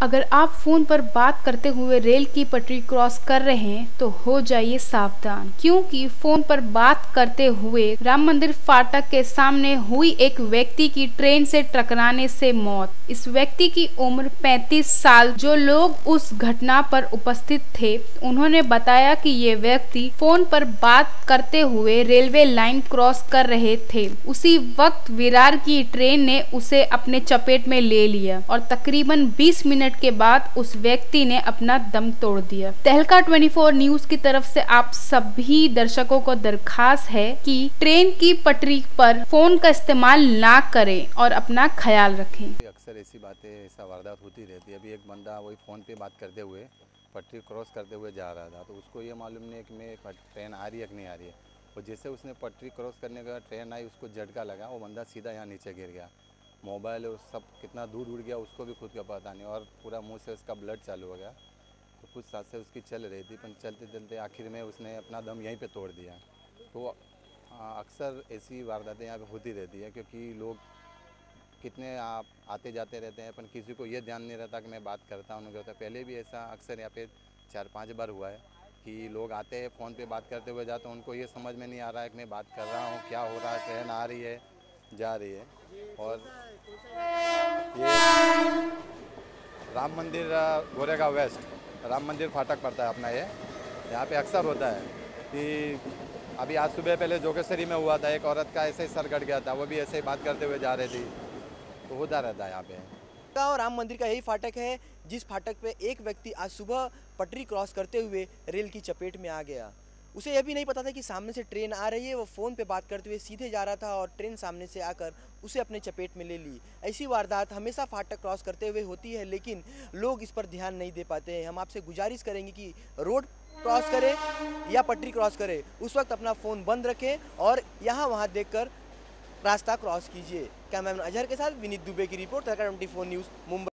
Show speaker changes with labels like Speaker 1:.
Speaker 1: अगर आप फ़ोन पर बात करते हुए रेल की पटरी क्रॉस कर रहे हैं तो हो जाइए सावधान। क्योंकि फ़ोन पर बात करते हुए राम मंदिर फाटक के सामने हुई एक व्यक्ति की ट्रेन से टकराने से मौत। इस व्यक्ति की उम्र 35 साल। जो लोग उस घटना पर उपस्थित थे, उन्होंने बताया कि ये व्यक्ति फ़ोन पर बात करते हुए रेलवे लाइन क्रॉस कर रहे थे। उसी वक्त विरार की ट्रेन ने उसे अपने चपेट में ले लिया और तकरीबन 20 मिनट मिनट के बाद उस व्यक्ति ने अपना दम तोड़ दिया। तहलका 24 न्यूज़ की तरफ़ से आप सभी दर्शकों को दरखास्त है कि ट्रेन की पटरी पर फ़ोन का इस्तेमाल ना करें और अपना ख्याल रखें।
Speaker 2: अक्सर ऐसी बातें, ऐसा वारदात होती रहती है। अभी एक बंदा वही फ़ोन पे बात करते हुए, पटरी क्रॉस करते हुए जा रहा था। तो उसको ये मालूम नहीं कि मैं ट्रेन आ रही है कि नहीं आ रही है। और जैसे उसने पटरी क्रॉस करने का ट्रेन आई, उसको झटका लगा, वो बंदा सीधा यहाँ नीचे गिर गया। मोबाइल और सब कितना दूर उड़ गया, उसको भी खुद का पता नहीं। और पूरा मुँह से उसका ब्लड चालू हो गया। तो कुछ साथ से उसकी चल रही थी, पर चलते चलते आखिर में उसने अपना दम यहीं पे तोड़ दिया। तो अक्सर ऐसी वारदातें यहाँ पे होती रहती है, क्योंकि लोग कितने आप आते जाते रहते हैं, पर किसी को ये ध्यान नहीं रहता कि मैं बात करता हूँ, उनके करता पहले भी ऐसा अक्सर यहाँ पे चार पाँच बार हुआ है कि लोग आते हैं, फ़ोन पे बात करते हुए जाते हैं, उनको ये समझ में नहीं आ रहा है कि मैं बात कर रहा हूँ, क्या हो रहा है ट्रेन आ रही है। जा रही है और ये राम मंदिर, गोरेगा वेस्ट, राम मंदिर फाटक पड़ता है अपना ये। यहाँ पे अक्सर होता है कि अभी आज सुबह पहले जोगेश्वरी में हुआ था, एक औरत का ऐसे ही सर कट गया था, वो भी ऐसे ही बात करते हुए जा रही थी। तो होता रहता है यहाँ पे।
Speaker 3: गाँव राम मंदिर का यही फाटक है, जिस फाटक पे एक व्यक्ति आज सुबह पटरी क्रॉस करते हुए रेल की चपेट में आ गया। उसे यह भी नहीं पता था कि सामने से ट्रेन आ रही है, वो फ़ोन पे बात करते हुए सीधे जा रहा था और ट्रेन सामने से आकर उसे अपने चपेट में ले ली। ऐसी वारदात हमेशा फाटक क्रॉस करते हुए होती है, लेकिन लोग इस पर ध्यान नहीं दे पाते हैं। हम आपसे गुजारिश करेंगे कि रोड क्रॉस करें या पटरी क्रॉस करें, उस वक्त अपना फ़ोन बंद रखें और यहाँ वहाँ देख रास्ता क्रॉस कीजिए। कैमरामैन अजहर के साथ विनीत दुबे की रिपोर्ट ट्वेंटी न्यूज़, मुंबई।